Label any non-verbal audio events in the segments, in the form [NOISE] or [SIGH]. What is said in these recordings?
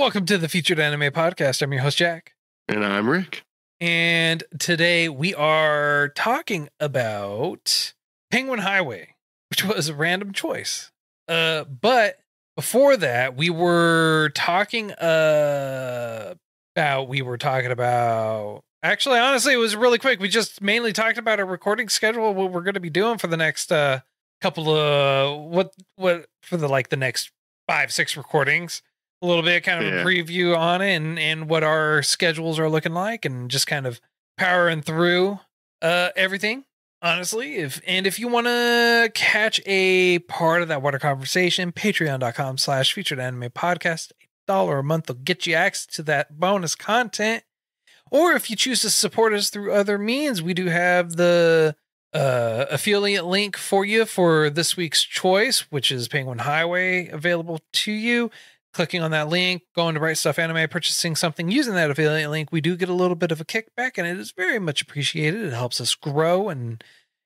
Welcome to the Featured Anime Podcast. I'm your host, Jack. And I'm Rick. And today we are talking about Penguin Highway, which was a random choice. Uh, but before that, we were talking uh, about, we were talking about, actually, honestly, it was really quick. We just mainly talked about our recording schedule, what we're going to be doing for the next uh, couple of, what, what, for the like the next five, six recordings a little bit, kind of Yeah. a preview on it and, and what our schedules are looking like and just kind of powering through uh, everything. Honestly, if and if you want to catch a part of that water conversation, patreon.com slash featured anime podcast, a dollar a month will get you access to that bonus content. Or if you choose to support us through other means, we do have the uh, affiliate link for you for this week's choice, which is Penguin Highway, available to you clicking on that link, going to Right Stuf Anime, purchasing something using that affiliate link, we do get a little bit of a kickback, and it is very much appreciated. It helps us grow and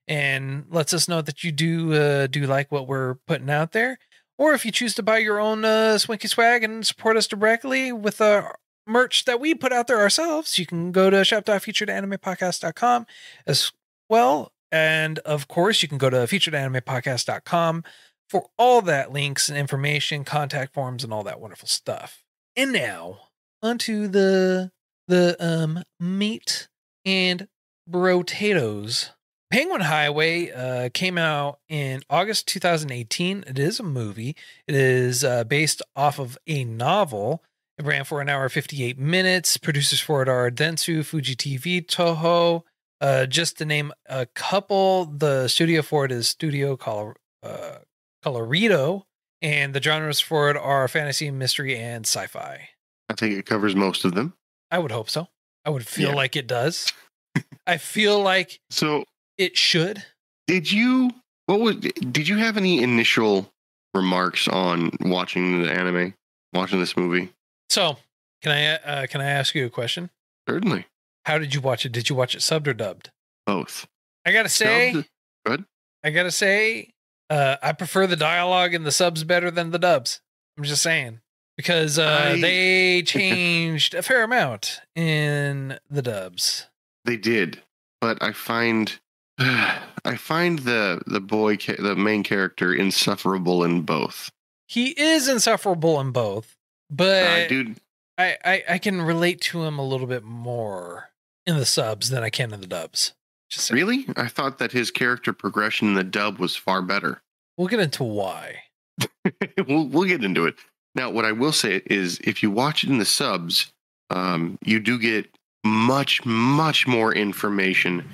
and lets us know that you do uh, do like what we're putting out there. Or if you choose to buy your own uh, Swinky swag and support us directly with uh, merch that we put out there ourselves, you can go to shop.featuredanimepodcast.com as well. And of course, you can go to featuredanimepodcast.com for all that links and information, contact forms, and all that wonderful stuff. And now onto the the um meat and potatoes. Penguin Highway uh, came out in August 2018. It is a movie. It is uh, based off of a novel. It ran for an hour 58 minutes. Producers for it are Dentsu, Fuji TV, Toho. Uh, just to name a couple, the studio for it is Studio Color, uh, Colorido, and the genres for it are fantasy, mystery, and sci-fi. I think it covers most of them. I would hope so. I would feel Yeah. like it does. [LAUGHS] I feel like So, it should. did you what was did you have any initial remarks on watching the anime, watching this movie? So, can I uh, can I ask you a question? Certainly. How did you watch it? Did you watch it subbed or dubbed? Both. I gotta say, Subbed? Good. I gotta say, uh, I prefer the dialogue and the subs better than the dubs. I'm just saying because uh, I- they [LAUGHS] changed a fair amount in the dubs. They did, but I find [SIGHS] I find the the boy ca- the main character insufferable in both. He is insufferable in both, but dude, I, I I can relate to him a little bit more in the subs than I can in the dubs. Just saying. really? I thought that his character progression in the dub was far better. We'll get into why. [LAUGHS] we'll we'll get into it. Now, what I will say is, if you watch it in the subs, um, you do get much much more information,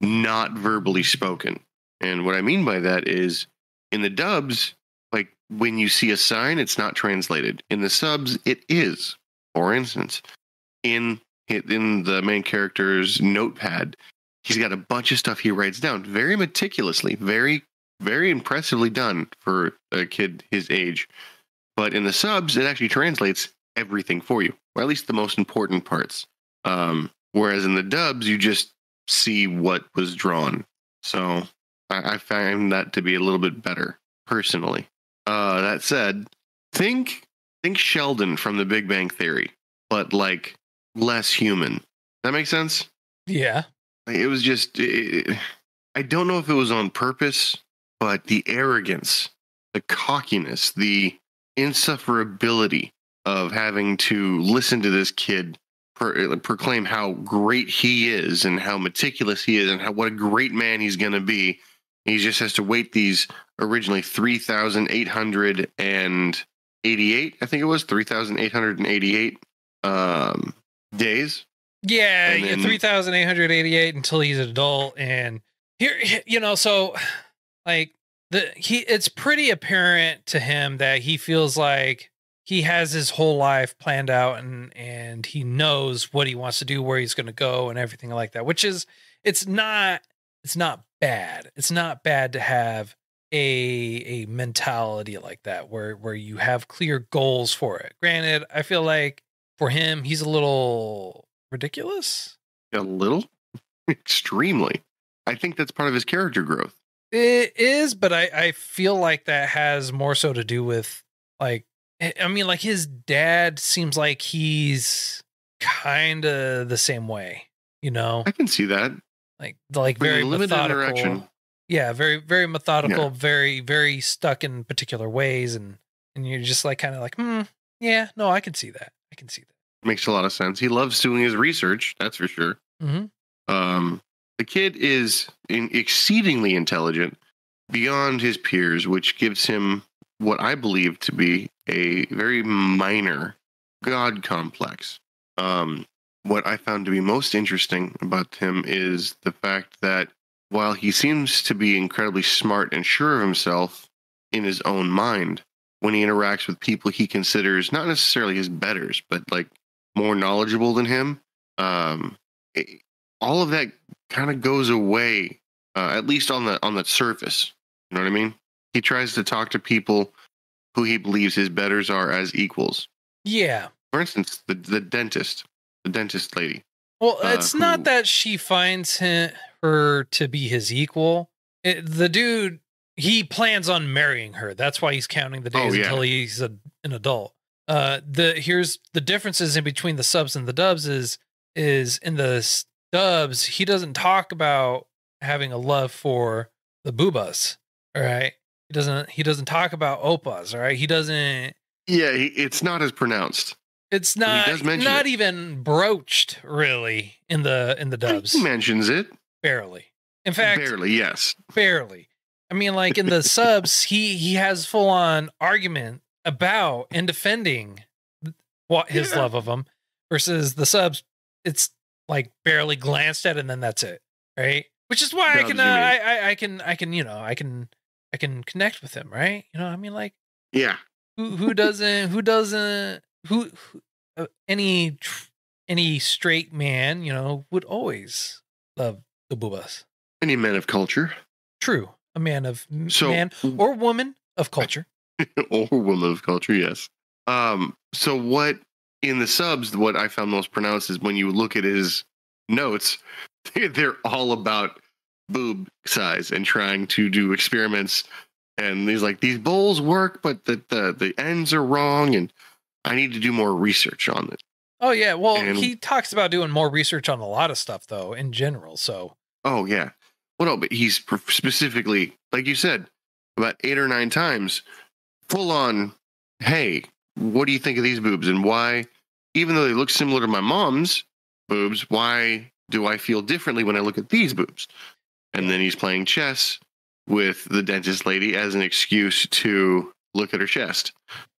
not verbally spoken. And what I mean by that is, in the dubs, like when you see a sign, it's not translated. In the subs, it is. For instance, in in the main character's notepad, he's got a bunch of stuff he writes down very meticulously, very very impressively done for a kid his age. But in the subs, it actually translates everything for you, or at least the most important parts. Um, whereas in the dubs, you just see what was drawn. So I, I find that to be a little bit better personally. Uh, that said, think think Sheldon from The Big Bang Theory, but like less human. That makes sense. Yeah. It was just, it, I don't know if it was on purpose, but the arrogance, the cockiness, the insufferability of having to listen to this kid pro- proclaim how great he is and how meticulous he is and how what a great man he's going to be. He just has to wait these originally 3,888, I think it was 3,888 um, days Yeah, And yeah, three thousand eight hundred eighty-eight until he's an adult, and here, you know, so like the he, it's pretty apparent to him that he feels like he has his whole life planned out, and and he knows what he wants to do, where he's going to go, and everything like that. Which is, it's not, it's not bad. It's not bad to have a a mentality like that, where where you have clear goals for it. Granted, I feel like for him, he's a little ridiculous. A little? [LAUGHS] Extremely. I think that's part of his character growth. It is, but I, I feel like that has more so to do with like I mean, like his dad seems like he's kind of the same way, you know, I can see that. like like With very limited methodical. interaction. Yeah, very very methodical, very very stuck in particular ways, and and you're just like kind of like, hmm, yeah, no, I can see that. I can see that. Makes a lot of sense. He loves doing his research, that's for sure. hmm Um, the kid is in exceedingly intelligent beyond his peers, which gives him what I believe to be a very minor God complex. Um, what I found to be most interesting about him is the fact that while he seems to be incredibly smart and sure of himself in his own mind, when he interacts with people he considers not necessarily his betters, but like more knowledgeable than him, um, it- all of that kind of goes away, uh, at least on the on the surface. You know what I mean? He tries to talk to people who he believes his betters are as equals. Yeah. For instance, the the dentist, the dentist lady. Well, Uh, it's not who- that she finds him, her to be his equal. It, the dude, he plans on marrying her. That's why he's counting the Oh, days yeah. until he's a, an adult. Uh, the here's the differences in between the subs and the dubs is is in the dubs he doesn't talk about having a love for the boobas. All right, he doesn't he doesn't talk about opas. All right, he doesn't. Yeah, he, it's not as pronounced. It's not not it. even broached really in the in the dubs. He mentions it barely. In fact, barely. Yes. barely. I mean, like in the [LAUGHS] subs, he he has full on argument about and defending what his Yeah. love of them versus the subs. It's like barely glanced at, and then that's it, right? Which is why I can, uh. I, I I can I can you know I can I can connect with him, right? You know, I mean, like Yeah. who who doesn't who doesn't who, who uh, any tr- any straight man you know would always love the boobas. Any man of culture. True, a man of So man or woman of culture. [LAUGHS] or woman of culture, yes. Um, so what in the subs, what I found most pronounced is when you look at his notes, [LAUGHS] they're all about boob size and trying to do experiments. And he's like, these bowls work, but the, the the ends are wrong, and I need to do more research on it. Oh yeah, well And- he talks about doing more research on a lot of stuff though in general. So Oh yeah. Well, no, but he's specifically, like you said, about eight or nine times, full on. Hey, what do you think of these boobs, and why? Even though they look similar to my mom's boobs, why do I feel differently when I look at these boobs? And then he's playing chess with the dentist lady as an excuse to look at her chest,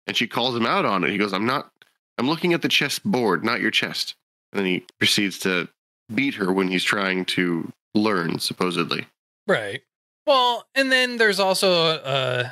and she calls him out on it. He goes, "I'm not. I'm looking at the chess board, not your chest." And then he proceeds to beat her when he's trying to learn, supposedly. right. Well, and then there's also uh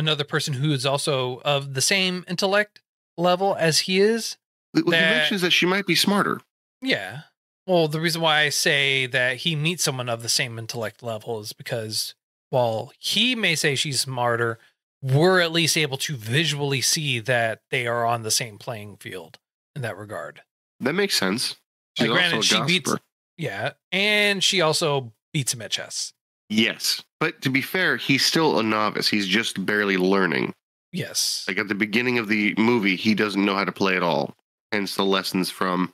another person who is also of the same intellect level as he is. Well, He mentions that she might be smarter. Yeah. Well, the reason why I say that he meets someone of the same intellect level is because while he may say she's smarter, we're at least able to visually see that they are on the same playing field in that regard. That makes sense. She's Like, granted, she beats-. Yeah. And she also beats him at chess. Yes, but to be fair, he's still a novice. He's just barely learning. Yes. Like at the beginning of the movie, he doesn't know how to play at all. Hence the lessons from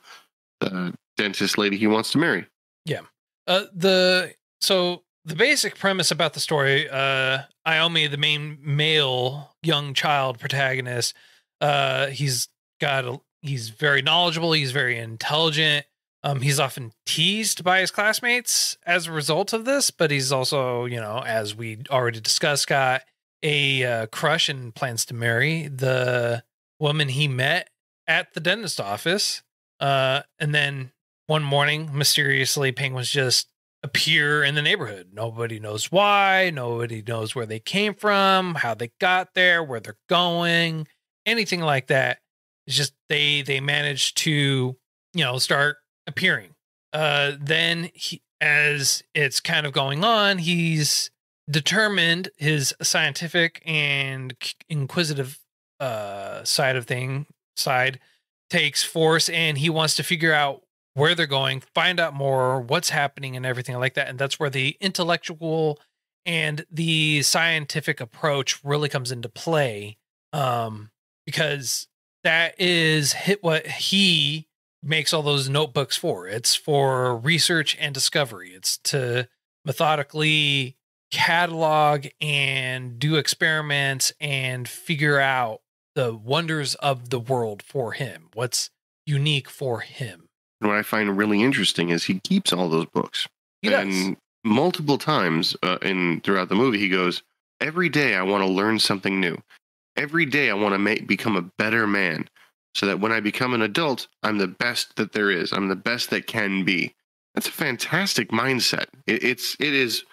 the dentist lady he wants to marry. Yeah. Uh, the so the basic premise about the story, uh, Iomi, the main male young child protagonist, uh, he's got a, he's very knowledgeable, he's very intelligent. Um, he's often teased by his classmates as a result of this, but he's also, you know, as we already discussed, got a uh, crush and plans to marry the woman he met at the dentist office. Uh, and then one morning, mysteriously, penguins just appear in the neighborhood. Nobody knows why. Nobody knows where they came from, how they got there, where they're going, anything like that. It's just they they manage to you know start appearing. Uh, then he, as it's kind of going on, he's determined his scientific and inquisitive uh side of thing side takes force and he wants to figure out where they're going, find out more, what's happening, and everything like that. And that's where the intellectual and the scientific approach really comes into play. Um, because that is hit what he makes all those notebooks for. It's for research and discovery. It's to methodically catalog and do experiments and figure out the wonders of the world for him. What's unique for him. What I find really interesting is he keeps all those books. He does. and multiple times uh, in throughout the movie, he goes, "Every day I want to learn something new. Every day I want to make become a better man, so that when I become an adult, I'm the best that there is. I'm the best that can be." That's a fantastic mindset. It, it's it is,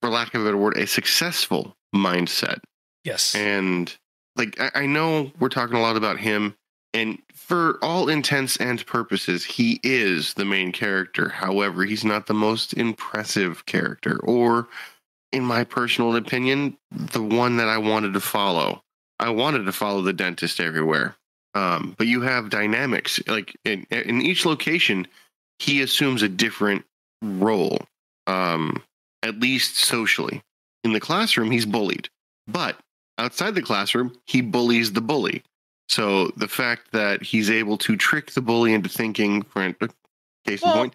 for lack of a better word, a successful mindset. Yes. And like I, I know we're talking a lot about him, and for all intents and purposes, he is the main character. However, he's not the most impressive character, or in my personal opinion, the one that I wanted to follow. I wanted to follow the dentist everywhere. Um, but you have dynamics like in, in each location, he assumes a different role, um, at least socially. In the classroom, he's bullied, but outside the classroom, he bullies the bully. So the fact that he's able to trick the bully into thinking, for case in point,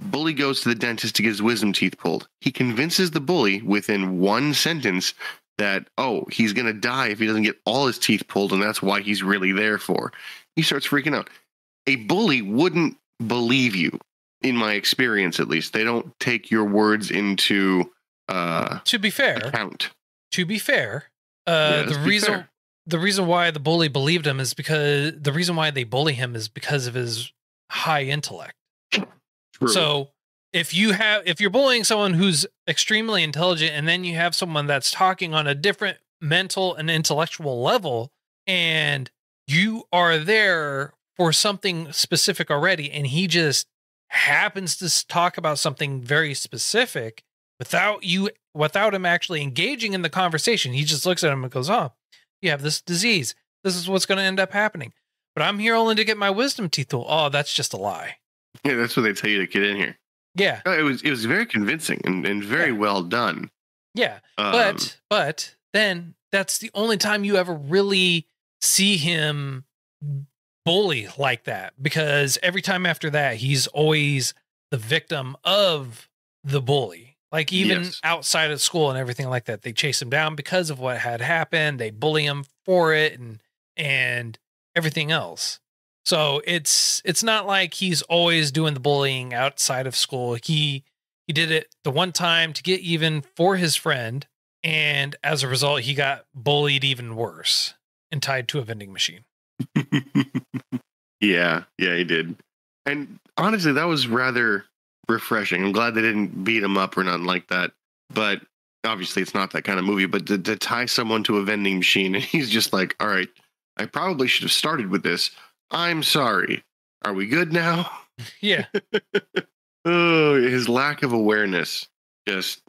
bully goes to the dentist to get his wisdom teeth pulled. He convinces the bully within one sentence that, oh, he's going to die if he doesn't get all his teeth pulled, and that's why he's really there for. He starts freaking out. A bully wouldn't believe you, in my experience at least. They don't take your words into uh, to be fair, account. to be fair, uh, the reason fair. the reason why the bully believed him is because the reason why they bully him is because of his high intellect. True. So if you have if you're bullying someone who's extremely intelligent and then you have someone that's talking on a different mental and intellectual level and you are there for something specific already and he just happens to talk about something very specific without you without him actually engaging in the conversation he just looks at him and goes oh you have this disease. This is what's going to end up happening. But i'm here only to get my wisdom teeth oh that's just a lie. Yeah, that's what they tell you to get in here. Yeah No, It was it was very convincing and, and very Yeah. well done. yeah Um, but but then that's the only time you ever really see him bully like that because every time after that he's always the victim of the bully like even Yes. outside of school and everything like that they chase him down because of what had happened they bully him for it and and everything else so it's it's not like he's always doing the bullying outside of school he he did it the one time to get even for his friend and as a result he got bullied even worse and tied to a vending machine [LAUGHS] yeah, yeah, he did. And honestly, that was rather refreshing. I'm glad they didn't beat him up or nothing like that. But obviously, it's not that kind of movie. But to, to tie someone to a vending machine [LAUGHS] and he's just like, all right, I probably should have started with this. I'm sorry. Are we good now? [LAUGHS] yeah [LAUGHS] Oh, his lack of awareness just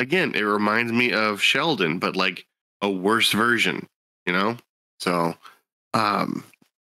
again, it reminds me of Sheldon, but like a worse version, you know? So um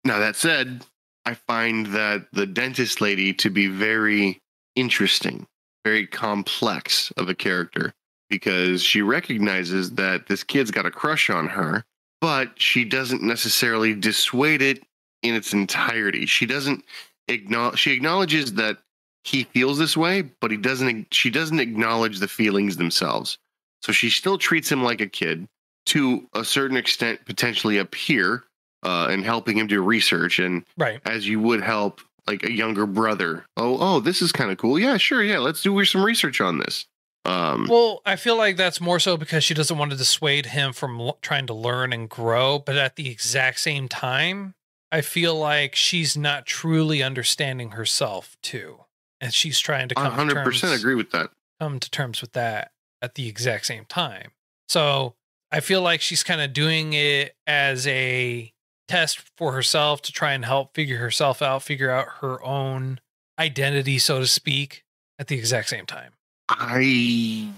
now that said, I find that the dentist lady to be very interesting, very complex of a character because she recognizes that this kid's got a crush on her, but she doesn't necessarily dissuade it in its entirety. She doesn't acknowledge she acknowledges that he feels this way, but he doesn't she doesn't acknowledge the feelings themselves. So she still treats him like a kid to a certain extent, potentially a peer, uh, and helping him do research and right as you would help like a younger brother. Oh, oh, this is kind of cool. Yeah, sure, yeah, let's do some research on this. Um, well i feel like that's more so because she doesn't want to dissuade him from l- trying to learn and grow but at the exact same time i feel like she's not truly understanding herself too and she's trying to come to 100% agree with that. come to terms with that at the exact same time. So I feel like she's kind of doing it as a test for herself to try and help figure herself out, figure out her own identity, so to speak, at the exact same time. I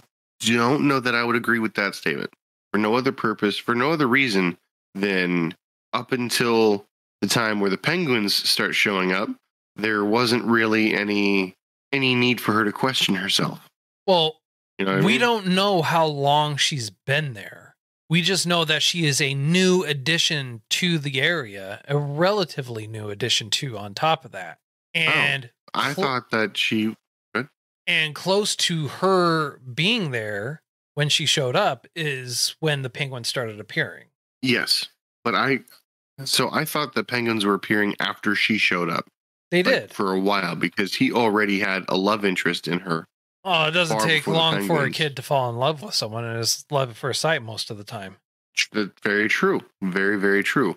don't know that I would agree with that statement for no other purpose, for no other reason than up until the time where the penguins start showing up, there wasn't really any any need for her to question herself. Well, You know, I we mean? don't know how long she's been there. We just know that she is a new addition to the area, a relatively new addition too. On top of that, oh, and I Cl- thought that she. and close to her being there when she showed up is when the penguins started appearing. Yes, but I. So I thought the penguins were appearing after she showed up. They like, did. for a while because he already had a love interest in her. Oh, it doesn't take long for a kid to fall in love with someone, and it's love at first sight most of the time. Very true. Very, very true.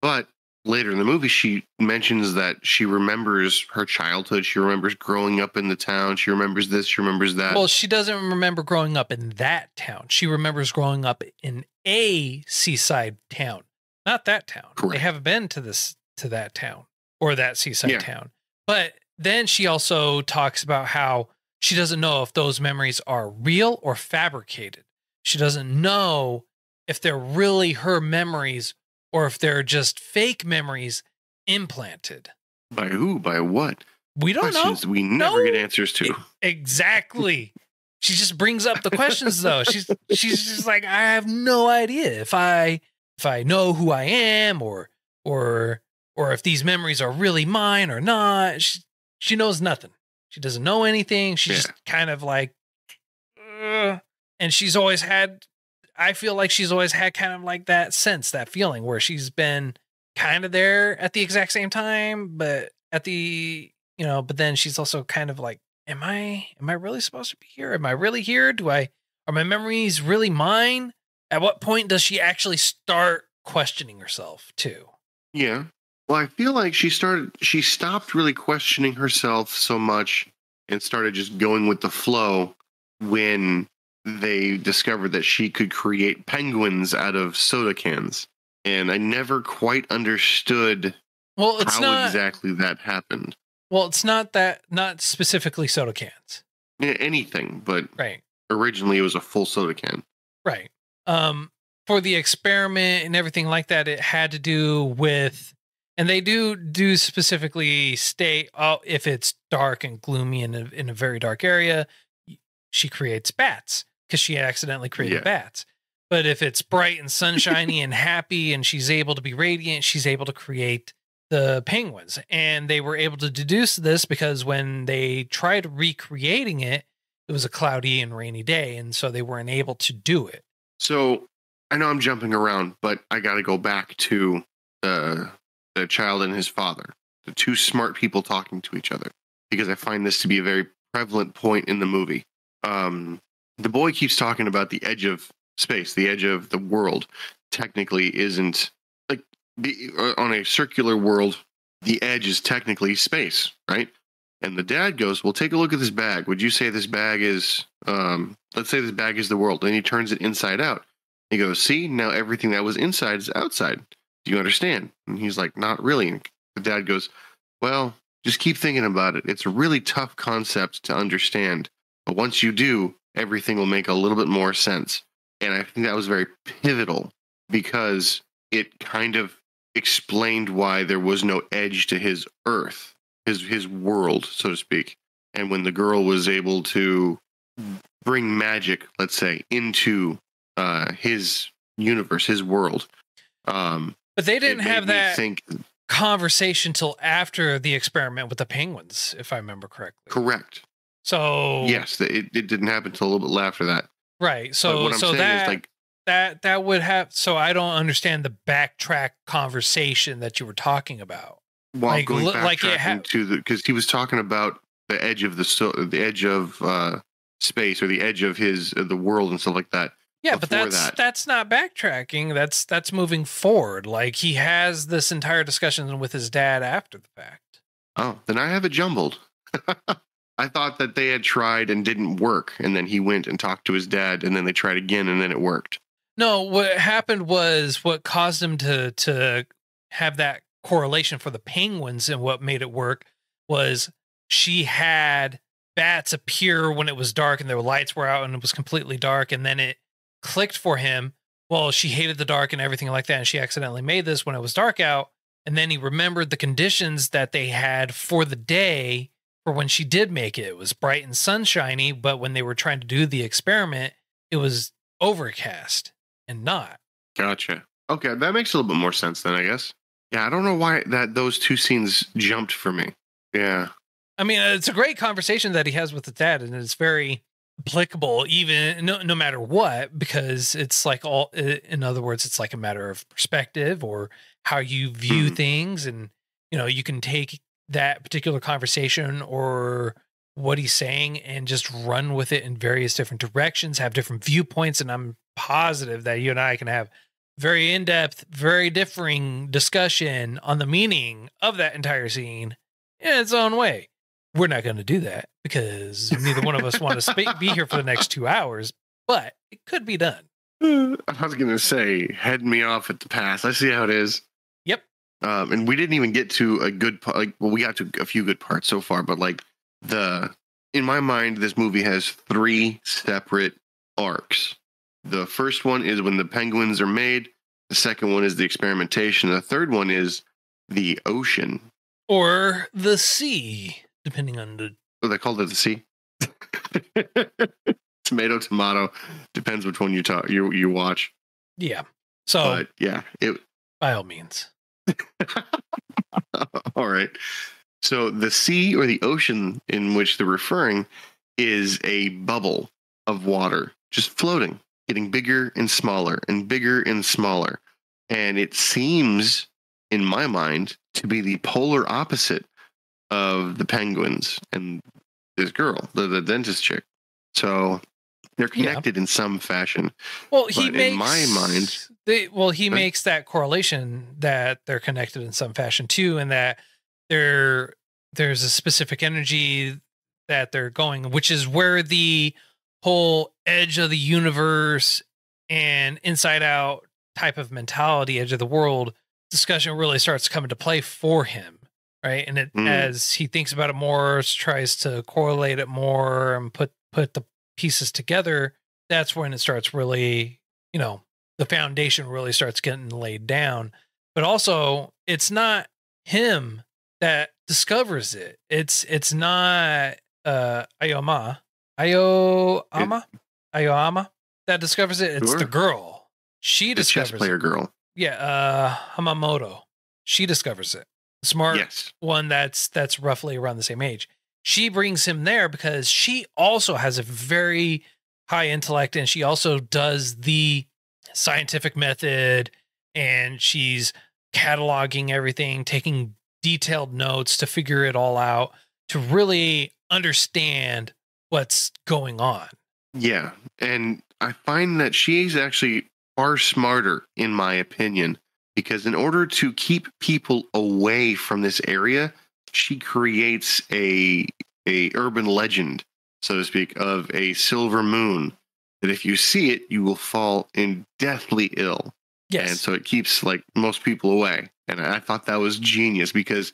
But later in the movie, she mentions that she remembers her childhood. She remembers growing up in the town. She remembers this. She remembers that. Well, she doesn't remember growing up in that town. She remembers growing up in a seaside town, not that town. They haven't been to this to that town or that seaside Yeah. town. But then she also talks about how she doesn't know if those memories are real or fabricated. She doesn't know if they're really her memories or if they're just fake memories implanted. by who? By what? We don't know. We never No. get answers to. Exactly. she just brings up the questions though. She's she's just like I have no idea if I if I know who I am or or or if these memories are really mine or not. She she knows nothing. She doesn't know anything. She's Yeah. just kind of like "Ugh." and she's always had I feel like she's always had kind of like that sense, that feeling where she's been kind of there at the exact same time, but at the you know, but then she's also kind of like, Am I am I really supposed to be here? Am I really here? Do I are my memories really mine? At what point does she actually start questioning herself too? Yeah. Well, I feel like she started, she stopped really questioning herself so much and started just going with the flow when they discovered that she could create penguins out of soda cans. And I never quite understood Well, it's how not exactly that happened. well, it's not that not specifically soda cans. A- Anything, but Right. originally it was a full soda can. Right. Um, for the experiment and everything like that, it had to do with, and they do do specifically state, oh, if it's dark and gloomy in a, in a very dark area, she creates bats because she accidentally created Yeah. bats. But if it's bright and [LAUGHS] sunshiny and happy and she's able to be radiant, she's able to create the penguins. And they were able to deduce this because when they tried recreating it, it was a cloudy and rainy day. And so they weren't able to do it. So I know I'm jumping around, but I got to go back to the the child and his father, the two smart people talking to each other, because I find this to be a very prevalent point in the movie. Um, the boy keeps talking about the edge of space, the edge of the world. Technically, isn't like the, uh, on a circular world. The edge is technically space, right? And the dad goes, "Well, take a look at this bag. Would you say this bag is, um, let's say this bag is the world?" And he turns it inside out. He goes, "See, now everything that was inside is outside. Do you understand?" And he's like, "Not really." And the dad goes, "Well, just keep thinking about it. It's a really tough concept to understand, but once you do, everything will make a little bit more sense." And I think that was very pivotal because it kind of explained why there was no edge to his earth, his his world, so to speak. And when the girl was able to bring magic, let's say, into uh, his universe, his world, um, But they didn't have that think conversation till after the experiment with the penguins, if I remember correctly. correct. So Yes, it, it didn't happen until a little bit after that. right. but So what I'm so saying that is like that that would have. So I don't understand the backtrack conversation that you were talking about. While like, going look back like it ha- to the because he was talking about the edge of the so the edge of uh, space or the edge of his of the world and stuff like that. Yeah, but that's that. that's not backtracking. That's that's moving forward. Like he has this entire discussion with his dad after the fact. Oh, then I have it jumbled. [LAUGHS] I thought that they had tried and didn't work, and then he went and talked to his dad, and then they tried again, and then it worked. No, what happened was what caused him to to have that correlation for the penguins and what made it work was she had bats appear when it was dark and their lights were out and it was completely dark and then it clicked for him. Well, she hated the dark and everything like that and she accidentally made this when it was dark out and then he remembered the conditions that they had for the day for when she did make it. It was bright and sunshiny, but when they were trying to do the experiment, it was overcast and not. Gotcha. Okay, that makes a little bit more sense then, I guess. Yeah, I don't know why that those two scenes jumped for me. Yeah. I mean, it's a great conversation that he has with his dad, and it's very applicable, even no, no matter what, because it's like all, in other words, it's like a matter of perspective or how you view Mhm. things. And, you know, you can take that particular conversation or what he's saying and just run with it in various different directions, have different viewpoints. And I'm positive that you and I can have very in depth, very differing discussion on the meaning of that entire scene in its own way. We're not going to do that because neither one of us want to sp- be here for the next two hours, but it could be done. I was gonna say, head me off at the pass. I see how it is. Yep. Um, and we didn't even get to a good part. Like, well, we got to a few good parts so far, but like the, in my mind, this movie has three separate arcs. The first one is when the penguins are made. The second one is the experimentation. The third one is the ocean. Or the sea, depending on the. Oh, they called it the sea. [LAUGHS] tomato, tomato. Depends which one you talk you you watch. Yeah. So, But yeah, it [LAUGHS] by all means. [LAUGHS] All right. So the sea or the ocean in which they're referring is a bubble of water just floating, getting bigger and smaller and bigger and smaller. And it seems, in my mind, to be the polar opposite of the penguins and this girl, the, the dentist chick. So they're Yeah. connected in some fashion. Well, he But makes in my mind- they, well, he Huh? makes that correlation that they're connected in some fashion too, and that there there's a specific energy that they're going, which is where the whole edge of the universe and inside out type of mentality, edge of the world discussion really starts coming to play for him. Right. And it Mm. as he thinks about it more, tries to correlate it more and put put the pieces together, that's when it starts really, you know, the foundation really starts getting laid down. But also, it's not him that discovers it. It's it's not uh Ayoma. Ayoama? Ayoama that discovers it. It's the girl. She The chess player it. girl. Yeah, uh Hamamoto. She discovers it. Smart Yes. one that's that's roughly around the same age. She brings him there because she also has a very high intellect and she also does the scientific method and she's cataloging everything, taking detailed notes to figure it all out to really understand what's going on. Yeah. And I find that she's actually far smarter, in my opinion, because in order to keep people away from this area, she creates a a urban legend, so to speak, of a silver moon. That if you see it, you will fall in deathly ill. Yes. And so it keeps like most people away. And I thought that was genius because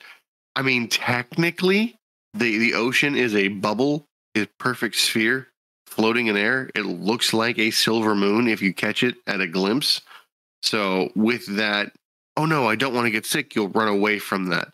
I mean technically the the ocean is a bubble, a perfect sphere floating in air. It looks like a silver moon if you catch it at a glimpse. So with that, oh no, I don't want to get sick, you'll run away from that.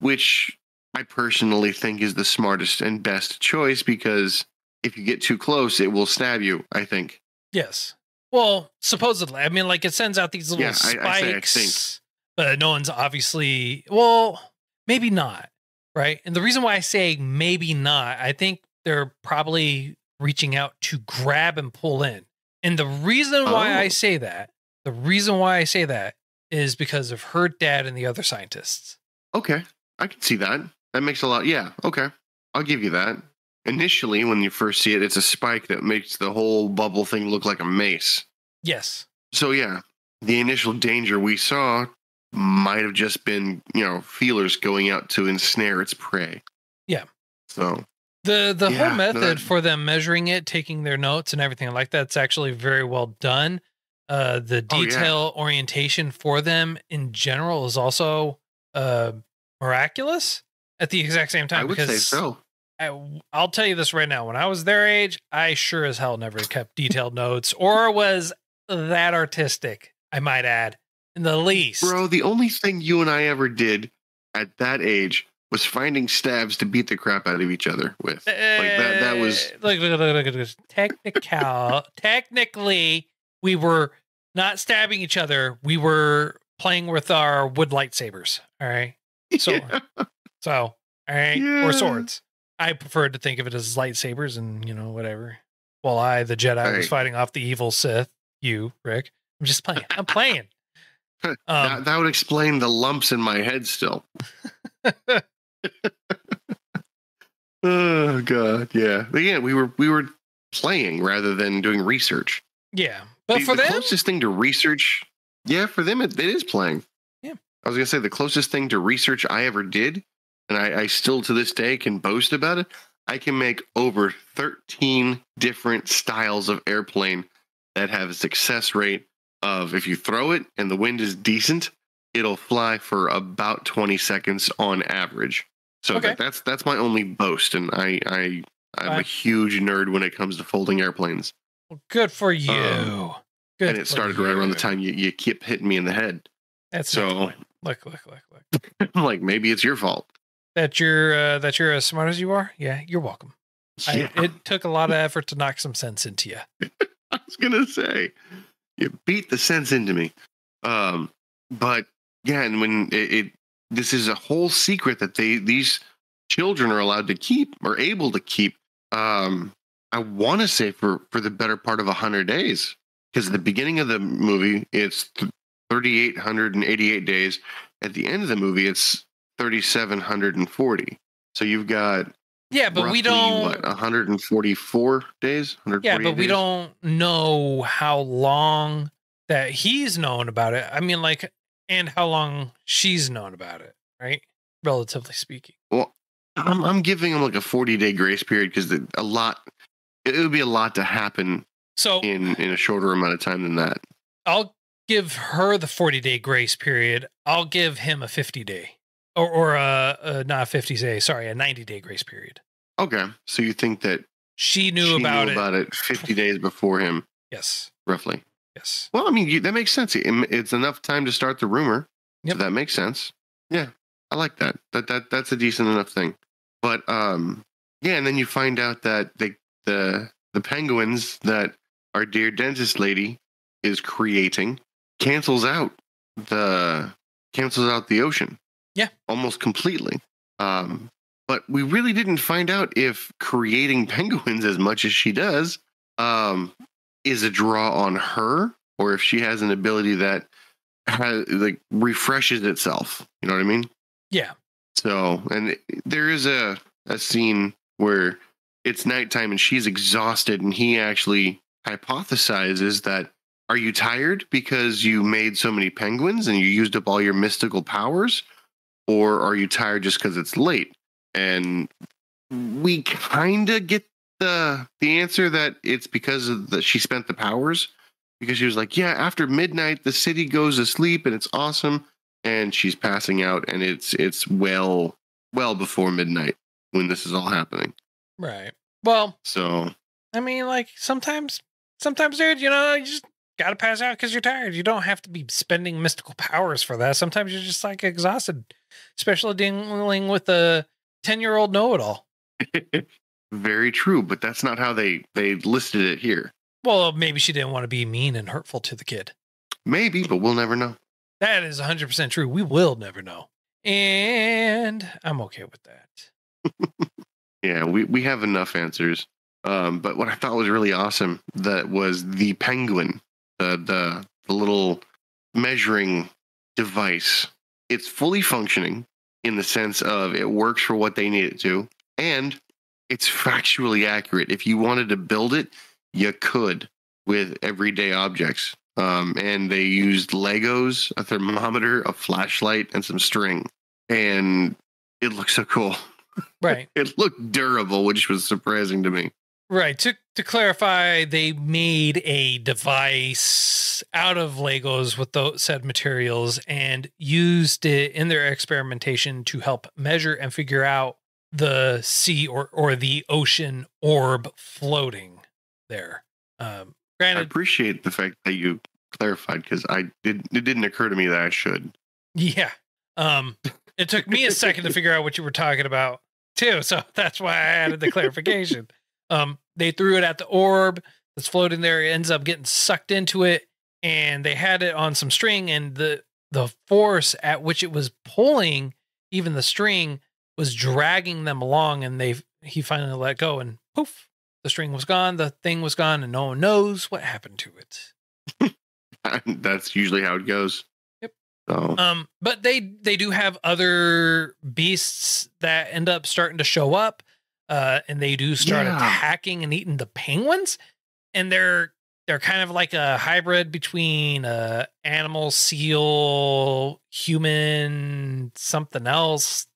Which I personally think is the smartest and best choice because if you get too close, it will stab you, I think. Yes. Well, supposedly, I mean, like it sends out these little Yeah, I- I I spikes, think. but no one's obviously. Well, maybe not, right? And the reason why I say maybe not, I think they're probably reaching out to grab and pull in. And the reason why I Oh. say that, the reason why I say that is because of her dad and the other scientists. Okay, I can see that. That makes a lot. Yeah, okay, I'll give you that. Initially, when you first see it, it's a spike that makes the whole bubble thing look like a mace. Yes. So yeah, the initial danger we saw might have just been, you know, feelers going out to ensnare its prey. Yeah. So The the Yeah, whole no, method that- for them measuring it, taking their notes and everything like that's actually very well done. Uh the Oh, yeah. detail orientation for them in general is also uh miraculous at the exact same time I would say so. I, I'll tell you this right now. When I was their age, I sure as hell never kept detailed [LAUGHS] notes or was that artistic, I might add, in the least. Bro, the only thing you and I ever did at that age was finding stabs to beat the crap out of each other with. Like that that was Uh, look, look, look, look, look, technical. [LAUGHS] technically, we were not stabbing each other. We were playing with our wood lightsabers. All right. So, [LAUGHS] Yeah. so all right, Yeah. or swords. I preferred to think of it as lightsabers and you know whatever. While I, the Jedi, was fighting off the evil Sith. You, Rick. I'm just playing. I'm playing. [LAUGHS] that, Um, that would explain the lumps in my head still. Oh god, yeah. But yeah, we were we were playing rather than doing research. yeah, but the, for the them, closest thing to research, yeah, for them it, it is playing. Yeah. I was gonna say the closest thing to research I ever did, and I, I still to this day can boast about it. I can make over 13 different styles of airplane that have a success rate of if you throw it and the wind is decent, it'll fly for about 20 seconds on average. So Okay. that, that's that's my only boast, and I I I'm a huge nerd when it comes to folding airplanes. good for you. Um, good. and it started right around the time you, you keep hitting me in the head. That's so- so. Look, look, look, look. [LAUGHS] I'm like, maybe it's your fault. That you're uh, that you're as smart as you are. Yeah, you're welcome. Yeah, I, it took a lot of effort to knock some sense into you. [LAUGHS] I was gonna say, you beat the sense into me. Um, but yeah, and when it, it this is a whole secret that they these children are allowed to keep or able to keep. Um, I want to say for for the better part of a hundred days, because at the beginning of the movie it's thirty eight hundred and eighty eight days. At the end of the movie, it's thirty seven hundred and forty. So you've got Yeah, but we don't. what 144 days. 148 yeah, but we days? don't know how long that he's known about it. I mean, like, and how long she's known about it, right? Relatively speaking. Well, I'm I'm giving them like a 40 day grace period because a lot. It would be a lot to happen So in in a shorter amount of time than that. I'll give her the 40 day grace period. I'll give him a 50 day or, or a, a not a 50 day, sorry, a 90 day grace period. Okay, so you think that She knew she about knew it. about it 50 days before him, Yes. roughly? Yes. Well, I mean you, that makes sense. It- it's enough time to start the rumor. Yep. So that makes sense. Yeah, I like that. That that that's a decent enough thing. But um, yeah, and then you find out that the the the penguins that our dear dentist lady is creating cancels out the cancels out the ocean. Yeah. almost completely. Um, but we really didn't find out if creating [LAUGHS] penguins as much as she does um, is a draw on her, or if she has an ability that has like refreshes itself. You know what I mean? Yeah. So, and there is a a scene where it's nighttime and she's exhausted, and he actually hypothesizes that are you tired because you made so many penguins and you used up all your mystical powers, or are you tired just because it's late? And we kind of get the the answer that it's because of the she spent the powers because she was like, yeah, after midnight the city goes to sleep and it's awesome and she's passing out and it's it's well well before midnight when this is all happening. Right. Well, So I mean, like sometimes, sometimes, dude, you know, you just got to pass out because you're tired. You don't have to be spending mystical powers for that. Sometimes you're just like exhausted, especially dealing with a 10 year old know it all. [LAUGHS] very true, but that's not how they they listed it here. Well, maybe she didn't want to be mean and hurtful to the kid. Maybe, but we'll never know. That is 100% true. We will never know. And I'm okay with that. [LAUGHS] Yeah, we, we have enough answers. Um, but what I thought was really awesome that was the penguin, the the the little measuring device. It's fully functioning in the sense of it works for what they need it to, and it's factually accurate. If you wanted to build it, you could with everyday objects. Um, and they used Legos, a thermometer, a flashlight, and some string, and it looks so cool. [LAUGHS] Right. It looked durable, which was surprising to me. Right. To to clarify, they made a device out of Legos with those said materials and used it in their experimentation to help measure and figure out the sea or or the ocean orb floating there. Um I appreciate the fact that you clarified because I did. It didn't occur to me that I should. yeah. Um it took me a second to figure out what you were talking about too, so [LAUGHS] that's why I added the clarification. Um they threw it at the orb that's floating there, it ends up getting sucked into it and they had it on some string, and the the force at which it was pulling, even the string, was dragging them along, and they he finally let go, and poof, the string was gone, the thing was gone, and no one knows what happened to it. [LAUGHS] That's usually how it goes. Yep. So Um, but they they do have other beasts that end up starting to show up, uh, and they do start Yeah. attacking and eating the penguins, and they're they're kind of like a hybrid between uh animal, seal, human, something else.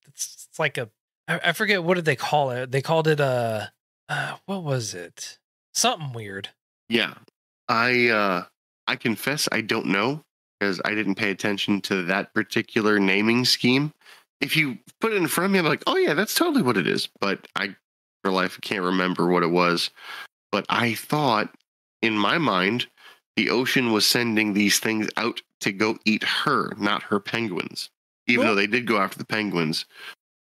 It's, like a I, I forget what did they call it. They called it a uh, what was it? Something weird. yeah, I uh, I confess I don't know because I didn't pay attention to that particular naming scheme. If you put it in front of me, I'm like, oh yeah, that's totally what it is. But I, for life, can't remember what it was. But I thought in my mind, the ocean was sending these things out to go eat her, not her penguins. Even Well- though they did go after the penguins,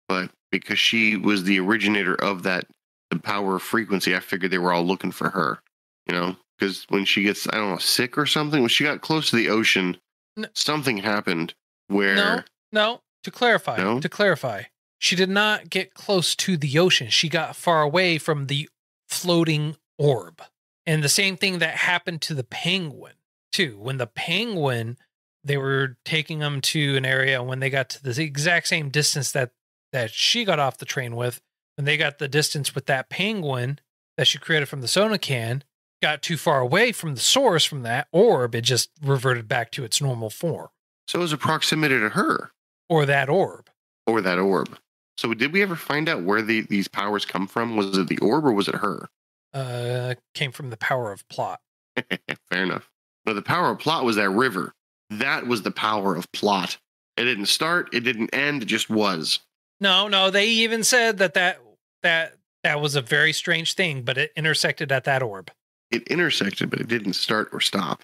but because she was the originator of that, the power of frequency, I figured they were all looking for her. You know, because when she gets, I don't know, sick or something, when she got close to the ocean, N- something happened where No, no. To clarify, No? to clarify, she did not get close to the ocean. She got far away from the floating orb. And the same thing that happened to the penguin, too. When the penguin, they were taking them to an area when they got to the exact same distance that that she got off the train with, when they got the distance with that penguin that she created from the soda can, got too far away from the source from that orb, it just reverted back to its normal form. so it was a proximity to her Or that orb. or that orb. So did we ever find out where the, these powers come from? Was it the orb or was it her? uh came from the power of plot. [LAUGHS] Fair enough. No, the power of plot was that river. That was the power of plot. It didn't start. It didn't end. It just was. No, no, they even said that that that that was a very strange thing, but it intersected at that orb. It intersected, but it didn't start or stop.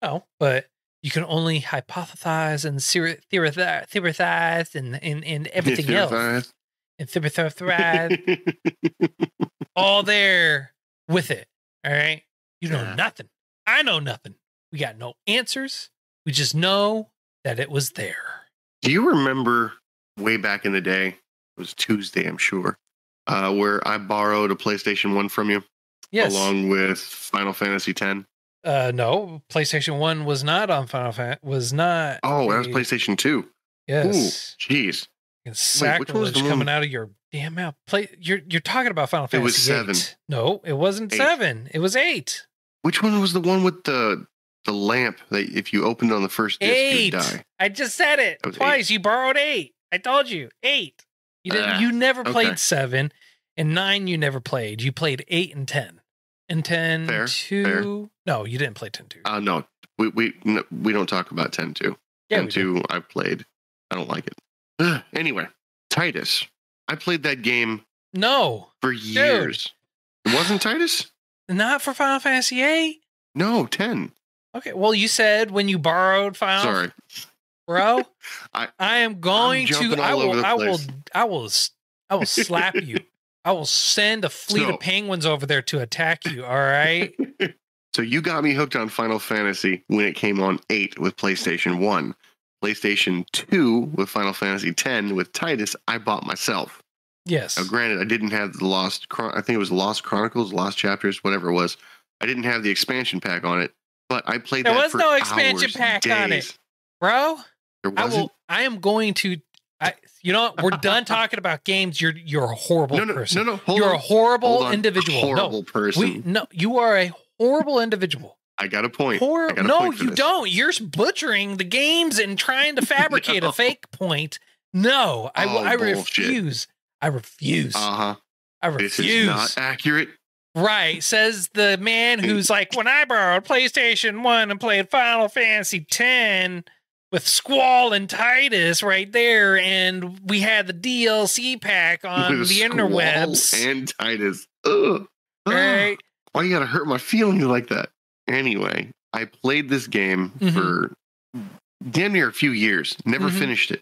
Oh, but you can only hypothesize and theorize, theorize and, and, and everything else. And theorize [LAUGHS] all there with it. All right. You know Yeah. nothing. I know nothing. We got no answers. We just know that it was there. Do you remember way back in the day? It was Tuesday, I'm sure, uh, where I borrowed a PlayStation 1 from you Yes. along with Final Fantasy X. Uh, no, PlayStation One was not on Final Fantasy. Was not. Oh, that was PlayStation 2. Yes, Ooh, jeez. Fucking which was sacrilege one- coming out of your damn mouth. Play. You're you're talking about Final Fantasy. It was seven. VIII. No, it wasn't Eight. seven. It was eight. Which one was the one with the the lamp that if you opened on the first disc, Eight. you'd die? I just said it twice. You borrowed eight. I told you eight. You didn't. Ah, you never played okay. seven, and nine. You never played. You played eight and ten. And ten Fair, two. fair. No, you didn't play ten two. Uh, no, we we no, we don't talk about 10 2. yeah, 10 we did. 2, I played. I don't like it. Anyway, Tidus. I played that game No, for years. It wasn't Tidus? [LAUGHS] not for Final Fantasy eight. No, 10. Okay, well, you said when you borrowed Final, Sorry. Bro. [LAUGHS] I- I am going to. I will. I will. I will. I will slap you. I will send a fleet So- of penguins over there to attack you. All right. [LAUGHS] So you got me hooked on Final Fantasy when it came on 8 with PlayStation 1. PlayStation 2 with Final Fantasy 10 with Tidus, I bought myself. Yes. Now, granted, I didn't have the Lost. I think it was Lost Chronicles, Lost Chapters, whatever it was. I didn't have the expansion pack on it, but I played. There that was for no expansion hours, pack on it. days. bro. I will. I am going to. I. You know what? We're done [LAUGHS] talking about games. You're. You're a horrible No, no, person. no, no. Hold you're on. a horrible individual. Horrible no. person. We. No. You are a horrible individual. I got a point. Hor- got a no, point you this. don't. You're butchering the games and trying to [LAUGHS] fabricate No. a fake point. No, I. Oh, I refuse. I refuse. Uh huh. I refuse. This is not accurate. right, says the man who's like, when I borrowed PlayStation One and played Final Fantasy X with Squall and Tidus right there, and we had the DLC pack on the Squall interwebs. and Tidus. Ugh. Right? Why you gotta hurt my feelings like that? Anyway, I played this game Mhm. for damn near a few years. Never Mhm. finished it.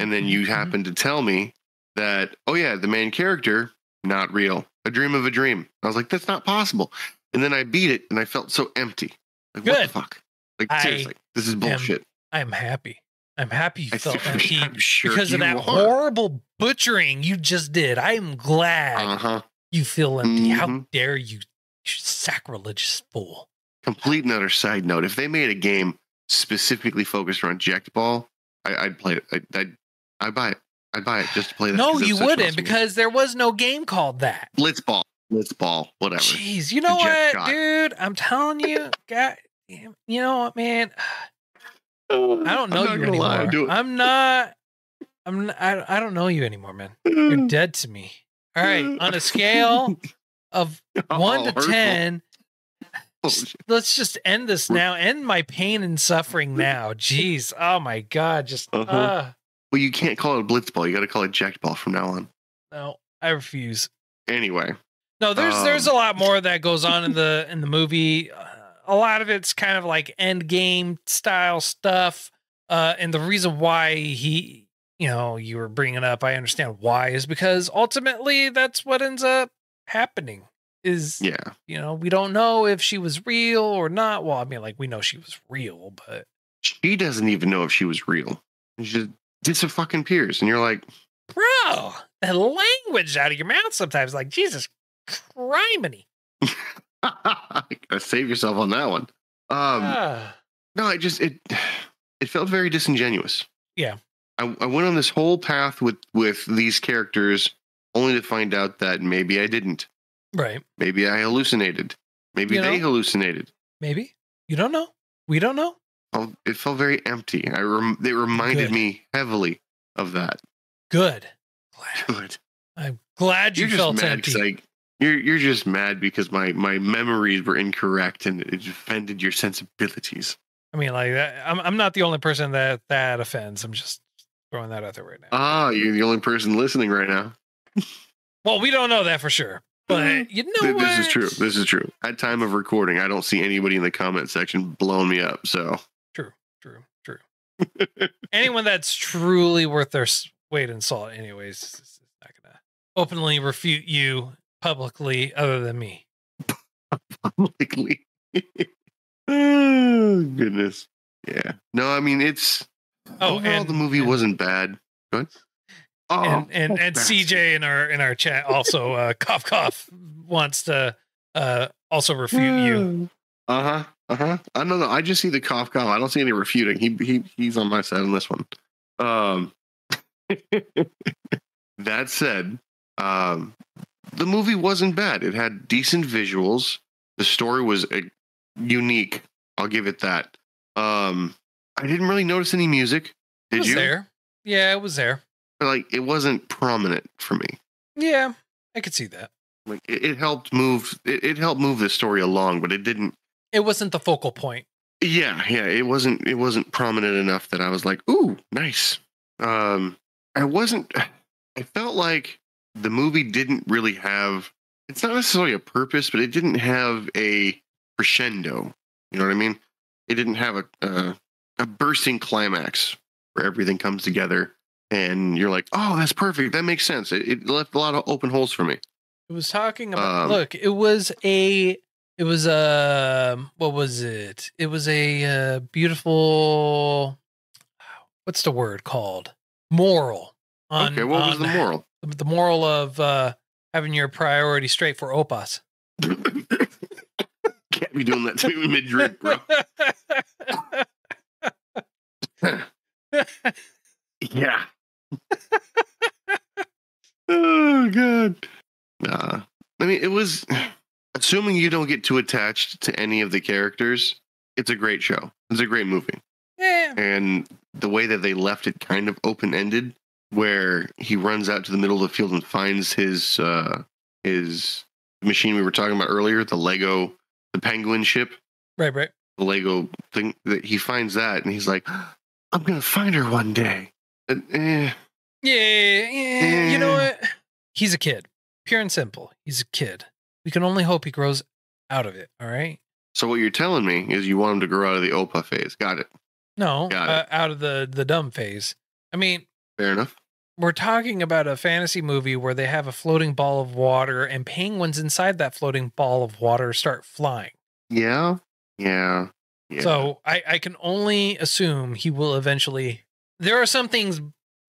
And then you happened to tell me that, oh yeah, the main character, not real. A dream of a dream. I was like, that's not possible. And then I beat it and I felt so empty. Like, what Good. the fuck? Like I seriously, this is bullshit. I'm happy. I'm happy you felt empty I'm sure because of that are. horrible butchering you just did. I am glad Uh-huh. you feel empty. How Mhm. dare you, you sacrilegious fool? Complete and utter side note: If they made a game specifically focused around Jacked Ball, I, I'd play it. I, I'd, I'd buy it. I'd buy it just to play that. No, you wouldn't awesome game. because there was no game called that. Blitz Ball, Blitz Ball, whatever. Jeez, you know what, shot. dude? I'm telling you, God, you know what, man? [SIGHS] I don't know you anymore. I do it. I'm not. I'm. Not, I. I don't know you anymore, man. You're [LAUGHS] dead to me. All right, on a scale of [LAUGHS] one Oh, to hurtful. ten, let's just end this now. End my pain and suffering [LAUGHS] now. Jeez. Oh my God. Just. uh Uh-huh. Well, you can't call it a Blitz Ball. You got to call it Jacked Ball from now on. no, I refuse. Anyway, No, there's there's a Um, lot more that goes on in the in the movie. Uh, a lot of it's kind of like end game style stuff. Uh, and the reason why he, you know, you were bringing up, I understand why, is because ultimately that's what ends up happening. Is yeah. you know we don't know if she was real or not. Well, I mean, like we know she was real, but She doesn't even know if she was real. She just did some fucking peers, and you're like, bro, the language out of your mouth sometimes, like Jesus, criminy. [LAUGHS] [LAUGHS] save yourself on that one. Um, Ah. no, I just it it felt very disingenuous. Yeah. I, I went on this whole path with with these characters, only to find out that maybe I didn't. right. Maybe I hallucinated. Maybe You they know? hallucinated. Maybe you don't know. We don't know. Oh, It felt very empty. I rem- it reminded Good. me heavily of that. Good. [LAUGHS] Glad. Good. I'm glad you You're just felt mad empty. I. You're you're just mad because my my memories were incorrect and it offended your sensibilities. I mean, like that, I'm I'm not the only person that that offends. I'm just throwing that out there right now. Ah, you're the only person listening right now. well, we don't know that for sure, but you know Th- what? this is true. This is true. At time of recording, I don't see anybody in the comment section blowing me up. So true, true, true. Anyone that's truly worth their weight in salt, anyways, is is not gonna openly refute you publicly, other than me. [LAUGHS] publicly. [LAUGHS] oh goodness. Yeah. No, I mean it's Oh, overall and the movie and- wasn't bad. Good. Oh, and and, oh, and. CJ in our in our chat also uh, [LAUGHS] cough cough wants to uh also refute you. Uh huh. Uh huh. I don't know. I just see the cough cough. I don't see any refuting. He he he's on my side on this one. Um. that said, um, the movie wasn't bad. It had decent visuals. The story was uh, unique. I'll give it that. Um, I didn't really notice any music. It Did was you? there. Yeah, it was there. But, Like it wasn't prominent for me. Yeah, I could see that. Like it, it helped move. It, it helped move the story along, but it didn't It wasn't the focal point. Yeah, yeah, it wasn't it wasn't prominent enough that I was like, "Ooh, nice." Um I wasn't I felt like the movie didn't really have it's not necessarily a purpose, but it didn't have a crescendo. You know what I mean? It didn't have a uh, a bursting climax where everything comes together and you're like, "Oh, that's perfect. That makes sense." It, it left a lot of open holes for me. It was talking about. Um, look, it was a. It was a. What was it? It was a uh, beautiful. What's the word called? Moral. On, okay, what was the moral? The moral of uh, having your priority straight for opas. Can't be doing that to me mid drink, bro. [LAUGHS] Yeah. [LAUGHS] oh god. Nah. I mean, it was assuming you don't get too attached to any of the characters. It's a great show. It's a great movie, yeah. and the way that they left it kind of open ended, where he runs out to the middle of the field and finds his uh his machine we were talking about earlier, the Lego, the penguin ship Right. Right. the Lego thing that he finds that and he's like, I'm gonna find her one day. And, eh, Yeah, yeah. You know Eh. what? He's a kid. Pure and simple. He's a kid. We can only hope he grows out of it. All right. So what you're telling me is you want him to grow out of the OPA phase. Got it. No, Got uh, out of the the dumb phase. I mean, Fair enough. we're talking about a fantasy movie where they have a floating ball of water and penguins inside that floating ball of water start flying. Yeah. Yeah. Yeah. So I, I can only assume he will eventually. There are some things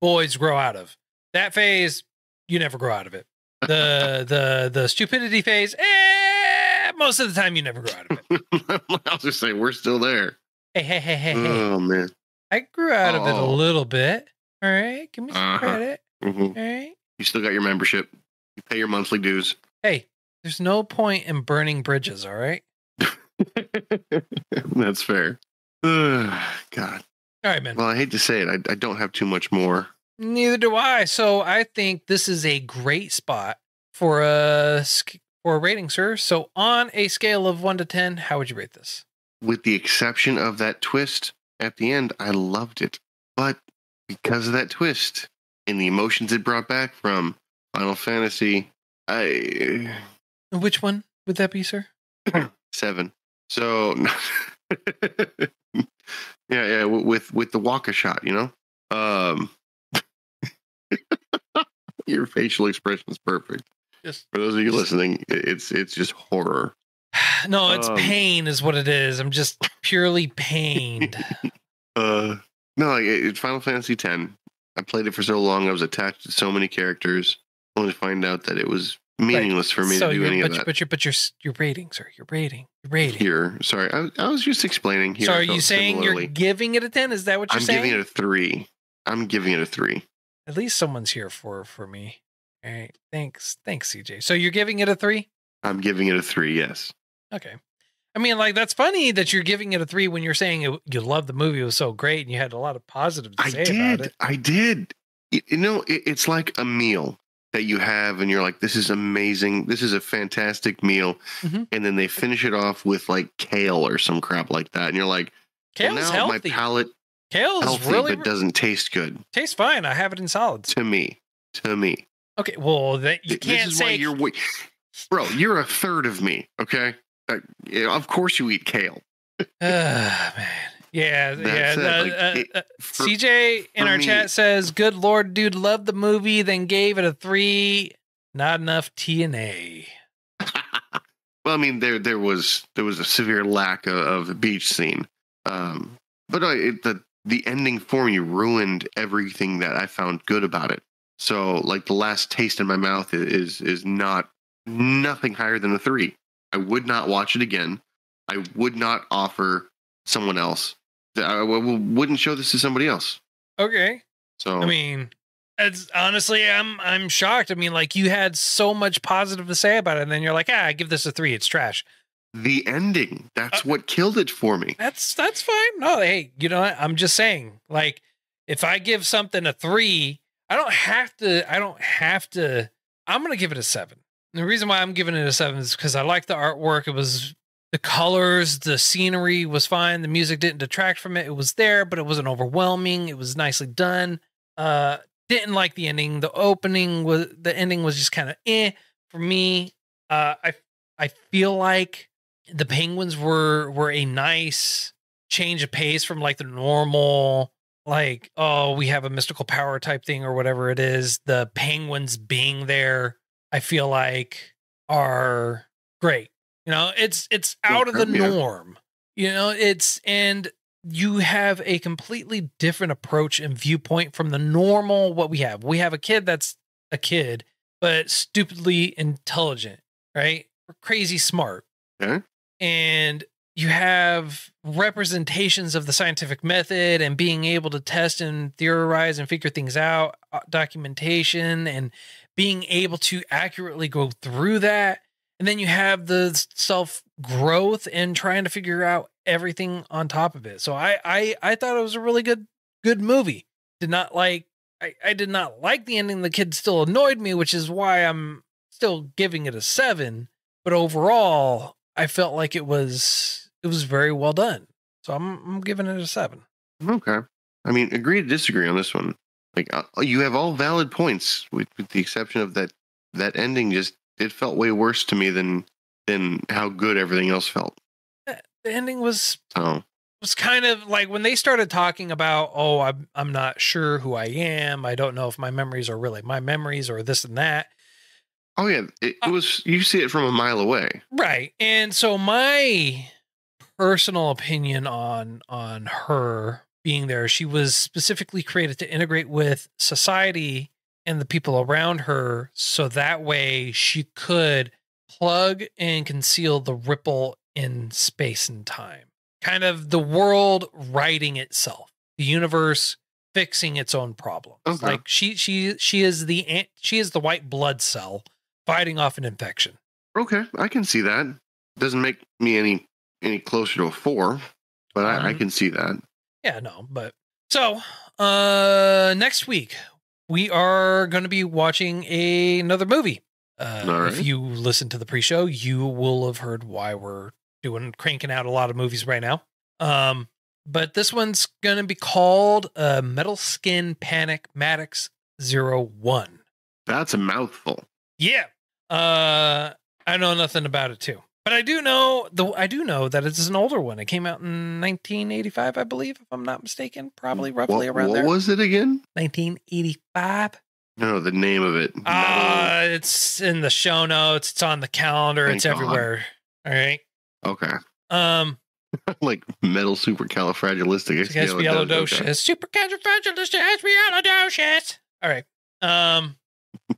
boys grow out of. That phase, you never grow out of it. [LAUGHS] The the the stupidity phase, eh, most of the time you never grow out of it. [LAUGHS] I'll just say we're still there. Hey, hey, hey, hey, hey. Oh man. I grew out of it a Oh. little bit. All right, give me some Uh-huh. credit. Mhm. All right. You still got your membership. You pay your monthly dues. Hey, there's no point in burning bridges. All right. [LAUGHS] That's fair. Ugh, [SIGHS] God. All right, man. Well, I hate to say it. I, I don't have too much more. Neither do I. So I think this is a great spot for a for a rating, sir. So on a scale of one to ten, how would you rate this? With the exception of that twist at the end, I loved it. But because of that twist and the emotions it brought back from Final Fantasy, I Which one would that be, sir? [CLEARS THROAT] seven. So [LAUGHS] yeah, yeah, with with the Waka shot, you know. Um, [LAUGHS] your facial expression is perfect. Just For those of you listening, it's it's just horror. [SIGHS] no, it's Um, pain, is what it is. I'm just purely pained. [LAUGHS] Uh, no, like it's Final Fantasy X. I played it for so long. I was attached to so many characters. Only to find out that it was meaningless for me so to do any but, of that. but you're but you're s- you're rating, sir. You're rating. You're rating. Here, sorry, I, I was just explaining. Here, so are you saying similarly. you're giving it a ten? Is that what you're I'm saying? giving it a three. I'm giving it a three. At least someone's here for for me. All right. Thanks. Thanks, CJ. So you're giving it a three? I'm giving it a three. Yes. Okay. I mean, like that's funny that you're giving it a three when you're saying it, you love the movie. It was so great, and you had a lot of positives I say did. about it. I did. You know, it, it's like a meal that you have, and you're like, "This is amazing. This is a fantastic meal," Mhm. and then they finish it off with like kale or some crap like that, and you're like, well, Kale's "Now healthy. my palate Kale's healthy, really but doesn't taste good tastes fine. I have it in solids. to me." To me, Okay. Well, that you can't this is why say. you're, bro. You're a third of me. Okay, Uh, yeah, of course you eat kale. [SIGHS] Man. Yeah, yeah. It, uh, like, uh, it- uh, For- CJ in our me- chat says, "Good lord, dude, loved the movie, then gave it a three. Not enough TNA." [LAUGHS] well, I mean, there there was there was a severe lack of, of a beach scene, um, but uh, it, the the ending for me ruined everything that I found good about it. So, like the last taste in my mouth is is not nothing higher than a three. I would not watch it again. I would not offer someone else. I wouldn't show this to somebody else. Okay. So I mean, it's honestly, I'm I'm shocked. I mean, like you had so much positive to say about it, and then you're like, ah, I give this a three. It's trash. the ending that's Uh, what killed it for me. That's that's fine. No, hey, you know what? I'm just saying, like, if I give something a three, I don't have to. I don't have to. I'm gonna give it a seven. The reason why I'm giving it a seven is because I like the artwork. It was the colors, the scenery was fine. The music didn't detract from it. It was there, but it wasn't overwhelming. It was nicely done. Uh, didn't like the ending. The opening was the ending was just kind of eh for me. Uh, I I feel like the penguins were were a nice change of pace from like the normal like oh we have a mystical power type thing or whatever it is the penguins being there i feel like are great you know it's it's out of the Yeah. norm you know it's and you have a completely different approach and viewpoint from the normal what we have we have a kid that's a kid but stupidly intelligent right crazy smart Okay. and you have representations of the scientific method and being able to test and theorize and figure things out, uh, documentation, and being able to accurately go through that. And then you have the self growth and trying to figure out everything on top of it. So I I I thought it was a really good good movie. Did not like I, I did not like the ending. The kid still annoyed me, which is why I'm still giving it a seven. But overall, I felt like it was it was very well done. So I'm I'm giving it a seven. Okay. I mean, agree to disagree on this one. Like uh, you have all valid points, with, with the exception of that that ending. Just it felt way worse to me than than how good everything else felt. The ending was So was kind of like when they started talking about, oh, I'm I'm not sure who I am. I don't know if my memories are really my memories or this and that. oh yeah, it, Uh, it was. You see it from a mile away. Right. And so my personal opinion on on her being there. She was specifically created to integrate with society and the people around her so that way she could plug and conceal the ripple in space and time. Kind of the world writing itself, the universe fixing its own problems. Okay. Like she she she is the she is the white blood cell fighting off an infection. Okay, I can see that. Doesn't make me any any closer to a four, but I, I Um, can see that. Yeah, no, but so uh next week we are going to be watching a, another movie. Uh All if you listen to the pre-show, you will have heard why we're doing cranking out a lot of movies right now. Um but this one's going to be called uh Metal Skin Panic MADOX Zero One. That's a mouthful. Yeah. Uh I know nothing about it too. But I do know the I do know that it's an older one. It came out in 1985, I believe, if I'm not mistaken. Probably roughly what around what there. What was it again? 1985. No, the name of it. Uh it's in the show notes, it's on the calendar, Thank it's God. everywhere. All right. okay, Um [LAUGHS] like metal supercalifragilistic. It's supercalifragilisticexpialidocious. All right. Um,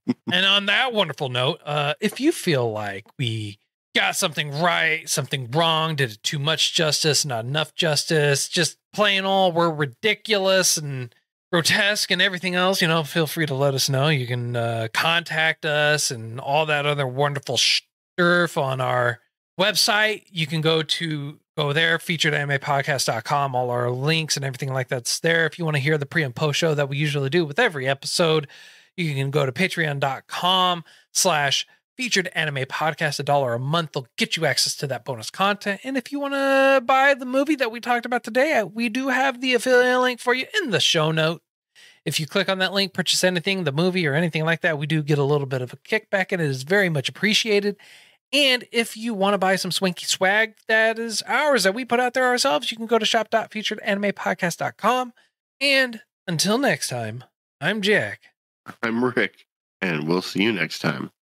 [LAUGHS] and on that wonderful note, uh, if you feel like we got something right, something wrong, did too much justice, not enough justice, just plain all we're ridiculous and grotesque and everything else, you know, feel free to let us know. You can uh, contact us and all that other wonderful stuff on our website. You can go to go there, featuredanimepodcast.com. All our links and everything like that's there. If you want to hear the pre and post show that we usually do with every episode, you can go to patreon.com slash featured anime podcast. A dollar a month will get you access to that bonus content. And if you want to buy the movie that we talked about today, we do have the affiliate link for you in the show note. If you click on that link, purchase anything, the movie or anything like that, we do get a little bit of a kickback and it is very much appreciated. And if you want to buy some swanky swag that is ours that we put out there ourselves, you can go to shop.featuredanimepodcast.com. And until next time, I'm Jack. I'm Rick, and we'll see you next time.